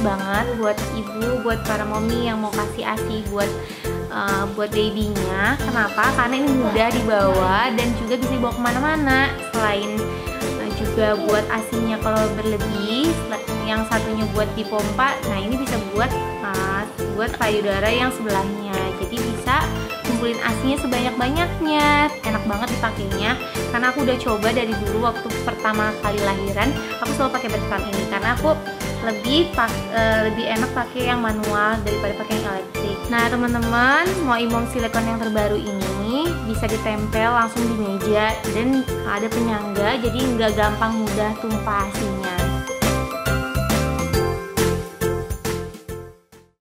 banget buat ibu, buat para mommy yang mau kasih ASI buat uh, buat babynya. Kenapa? Karena ini mudah dibawa dan juga bisa dibawa ke mana-mana. Selain uh, juga buat asinya kalau berlebih, yang satunya buat dipompa. Nah ini bisa buat uh, buat payudara yang sebelahnya. Jadi bisa kumpulin asinya sebanyak-banyaknya enak banget dipakainya karena aku udah coba dari dulu waktu pertama kali lahiran aku selalu pakai bed ini karena aku lebih pak, e, lebih enak pakai yang manual daripada pakai yang elektrik. Nah teman-teman mau imong silikon yang terbaru ini bisa ditempel langsung di meja dan ada penyangga jadi nggak gampang mudah tumpah asinya.